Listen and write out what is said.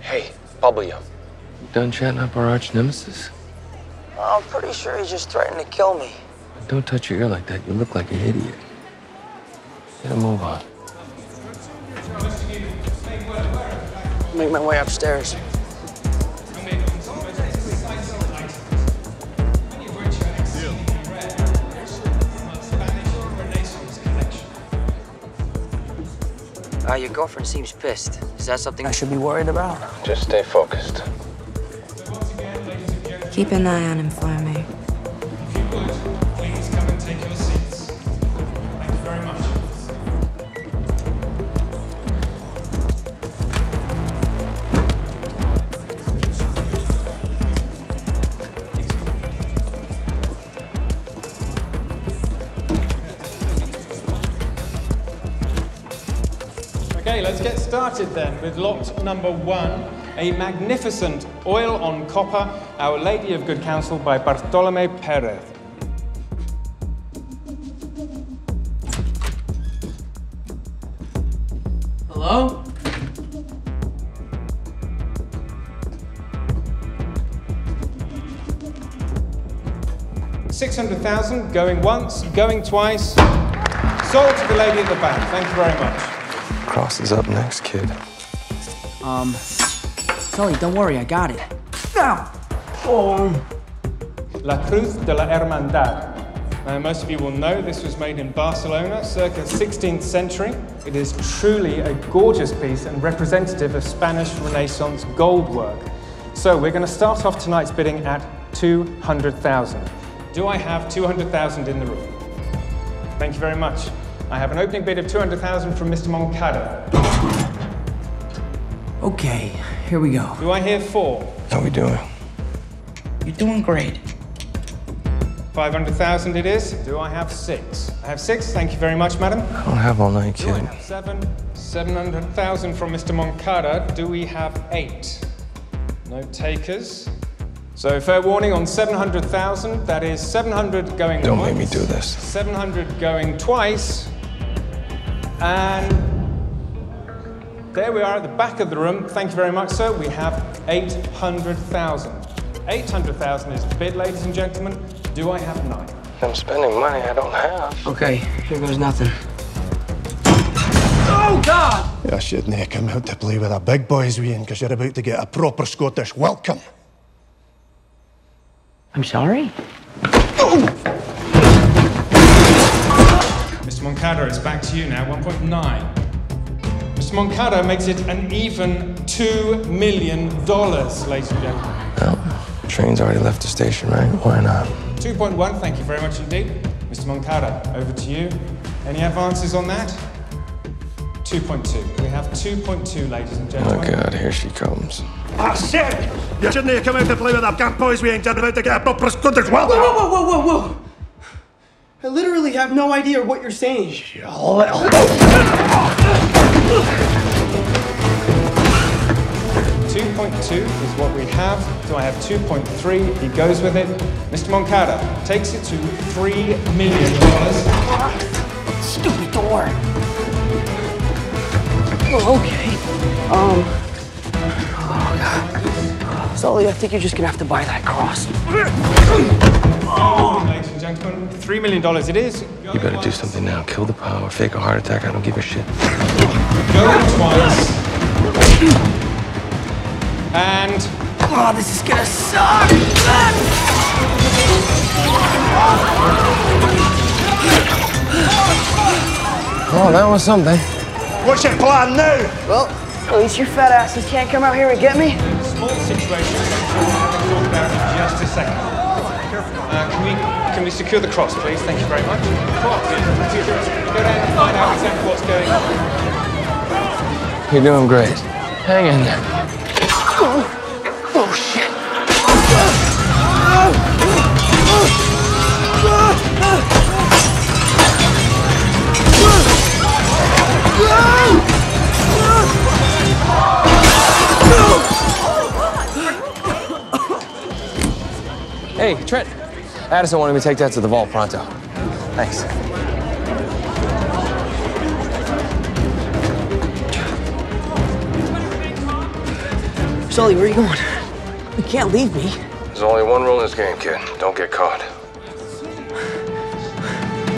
Hey, bubble you. Done chatting up our arch nemesis? I'm pretty sure he just threatened to kill me. Don't touch your ear like that. You look like an idiot. Get a move on. Make my way upstairs. Your girlfriend seems pissed. Is that something I should be worried about? Just stay focused. Keep an eye on him for me. Okay, let's get started then with lot number one, a magnificent oil on copper, Our Lady of Good Counsel by Bartolome Perez. Hello? Six hundred thousand going once, going twice. Sold to the lady at the back. Thank you very much. Cross is up next, kid. Um, Sully, don't worry, I got it. Now! Oh. La Cruz de la Hermandad. Now, most of you will know this was made in Barcelona circa 16th century. It is truly a gorgeous piece and representative of Spanish Renaissance gold work. So, we're going to start off tonight's bidding at 200,000. Do I have 200,000 in the room? Thank you very much. I have an opening bid of 200,000 from Mr. Moncada. Okay, here we go. Do I hear four? How are we doing? You're doing great. 500,000 it is. Do I have six? I have six. Thank you very much, madam. I don't have all night, Do I kid. have seven? 700,000 from Mr. Moncada. Do we have eight? No takers. So fair warning on 700,000. That is 700 going Don't once, make me do this. 700 going twice. And there we are at the back of the room. Thank you very much, sir. We have 800,000. 800,000 is the bid, ladies and gentlemen. Do I have nine? I'm spending money I don't have. Okay, here goes nothing. Oh, God! You shouldn't have come out to play with a big boys, Wayne, because you're about to get a proper Scottish welcome. I'm sorry? Mr. Moncada, it's back to you now, 1.9. Mr. Moncada makes it an even $2 million, ladies and gentlemen. Well, train's already left the station, right? Why not? 2.1, thank you very much indeed. Mr. Moncada, over to you. Any advances on that? 2.2. We have 2.2, ladies and gentlemen. Oh. God, here she comes. Ah, shit! You shouldn't have come out to play with the big boys, Wayne. You're about to get a proper Scottish welcome. Whoa, whoa, whoa, whoa, whoa! I literally have no idea what you're saying. 2.2 is what we have. Do I have 2.3? He goes with it. Mr. Moncada takes it to $3 million. Stupid door. Oh, okay. Um. Oh, God. Sully, I think you're just gonna have to buy that cross. Ladies and gentlemen, $3 million it is. You better do something now. Kill the power, fake a heart attack. I don't give a shit. Going twice. And Oh, this is gonna suck! Oh, that was something. What's your plan now? Well, at least your fat asses can't come out here and get me. small situation I'm sure we'll have a talk about in just a second. Uh, can we can we secure the cross, please? Thank you very much. Cross. Go down and find out exactly what's going on. You're doing great. Hang in there. Oh, shit. Hey, Trent. Addison wanted me to take that to the vault pronto. Thanks. Sully, where are you going? You can't leave me. There's only one rule in this game, kid. Don't get caught.